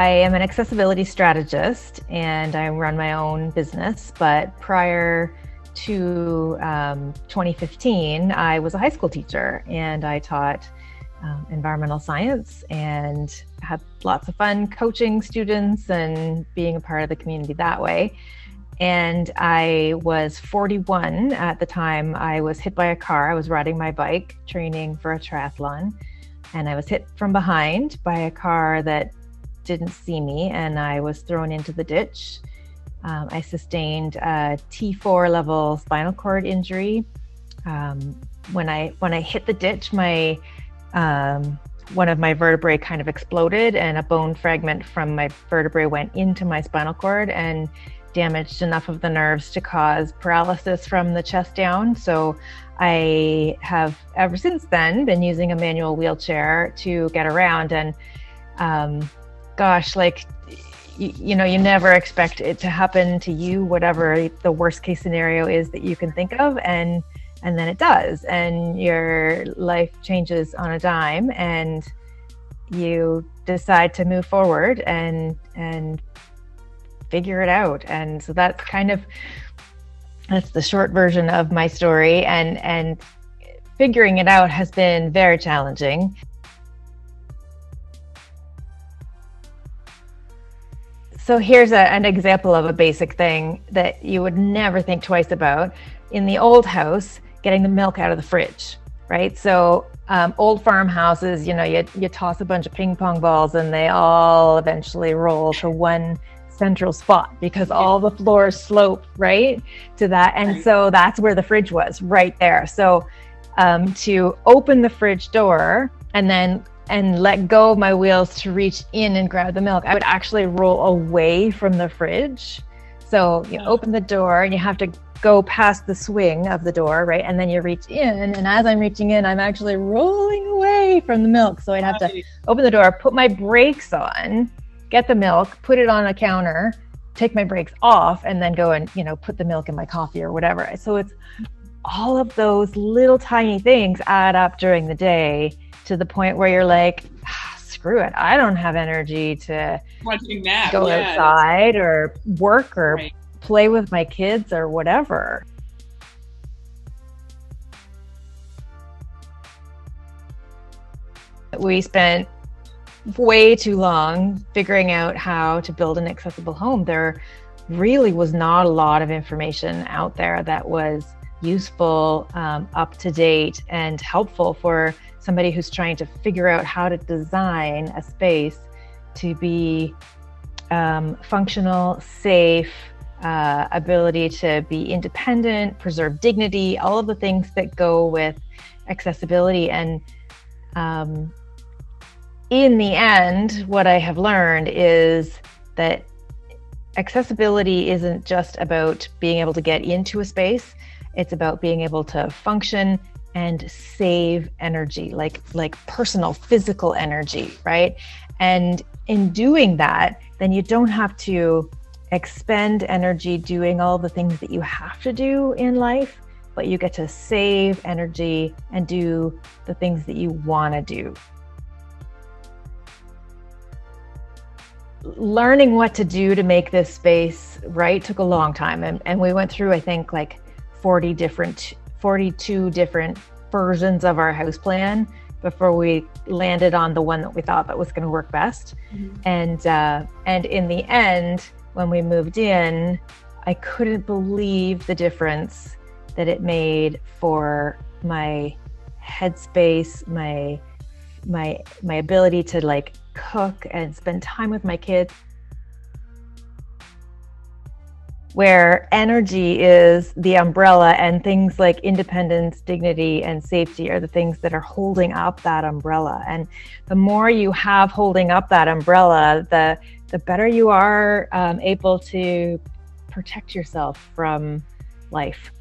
I am an accessibility strategist and I run my own business. But prior to um, 2015, I was a high school teacher and I taught um, environmental science and had lots of fun coaching students and being a part of the community that way. And I was 41 at the time. I was hit by a car. I was riding my bike training for a triathlon. And I was hit from behind by a car that didn't see me and I was thrown into the ditch. Um, I sustained a T4 level spinal cord injury. Um, when I when I hit the ditch, my um, one of my vertebrae kind of exploded, and a bone fragment from my vertebrae went into my spinal cord and damaged enough of the nerves to cause paralysis from the chest down. So I have ever since then been using a manual wheelchair to get around and um, gosh, like, you, you know, you never expect it to happen to you, whatever the worst case scenario is that you can think of. And, and then it does. And your life changes on a dime and you decide to move forward and, and figure it out. And so that's kind of, that's the short version of my story. And, and figuring it out has been very challenging. So here's a, an example of a basic thing that you would never think twice about. In the old house, getting the milk out of the fridge, right? So um, old farmhouses, you know, you, you toss a bunch of ping pong balls and they all eventually roll to one central spot because all the floors slope right to that. And so that's where the fridge was right there. So um, to open the fridge door and then and let go of my wheels to reach in and grab the milk, I would actually roll away from the fridge. So you open the door and you have to go past the swing of the door, right? And then you reach in. And as I'm reaching in, I'm actually rolling away from the milk. So I'd have to open the door, put my brakes on, get the milk, put it on a counter, take my brakes off, and then go and, you know, put the milk in my coffee or whatever. So it's all of those little tiny things add up during the day to the point where you're like, ah, screw it, I don't have energy to go yeah, outside or work or right. play with my kids or whatever. We spent way too long figuring out how to build an accessible home. There really was not a lot of information out there that was useful, um, up to date, and helpful for somebody who's trying to figure out how to design a space to be um, functional, safe, uh, ability to be independent, preserve dignity, all of the things that go with accessibility. And um, in the end, what I have learned is that accessibility isn't just about being able to get into a space, it's about being able to function and save energy like like personal physical energy right? And in doing that then you don't have to expend energy doing all the things that you have to do in life but you get to save energy and do the things that you want to do. Learning what to do to make this space right took a long time and, and we went through i think like 40 different 42 different versions of our house plan before we landed on the one that we thought that was going to work best. Mm-hmm. And uh, and in the end, when we moved in, I couldn't believe the difference that it made for my headspace, my my my ability to like cook and spend time with my kids where energy is the umbrella and things like independence, dignity, and safety are the things that are holding up that umbrella. And the more you have holding up that umbrella, the the better you are um, able to protect yourself from life.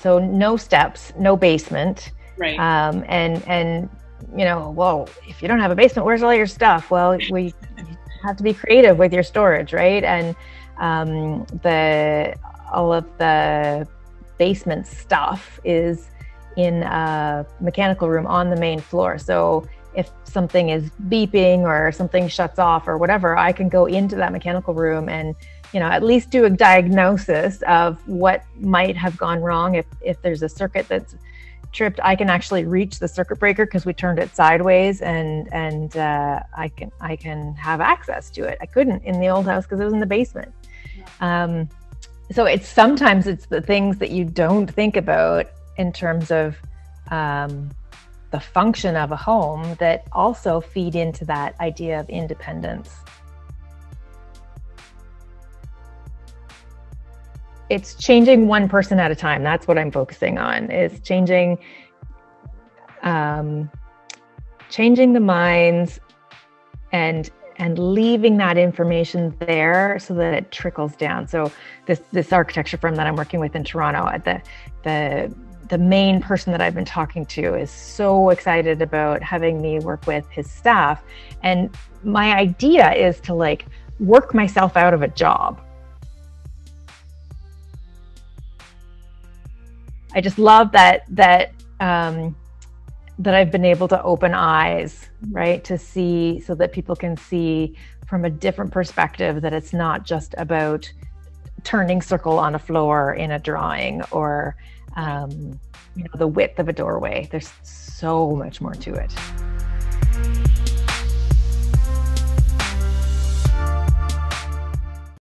So no steps, no basement, right? Um, and and you know, well, if you don't have a basement, where's all your stuff? Well, we have to be creative with your storage, right? And um, the all of the basement stuff is in a mechanical room on the main floor. So if something is beeping or something shuts off or whatever, I can go into that mechanical room and you know at least do a diagnosis of what might have gone wrong if if there's a circuit that's tripped i can actually reach the circuit breaker because we turned it sideways and and uh, i can i can have access to it. I couldn't in the old house because it was in the basement. Um, so it's sometimes it's the things that you don't think about in terms of um, the function of a home that also feed into that idea of independence. It's changing one person at a time. That's what I'm focusing on is changing um, changing the minds and and leaving that information there so that it trickles down. So this this architecture firm that I'm working with in Toronto, at the the the main person that I've been talking to is so excited about having me work with his staff. And my idea is to like work myself out of a job. I just love that that um, that I've been able to open eyes, right, to see so that people can see from a different perspective that it's not just about turning circle on a floor in a drawing or um, you know, the width of a doorway. There's so much more to it.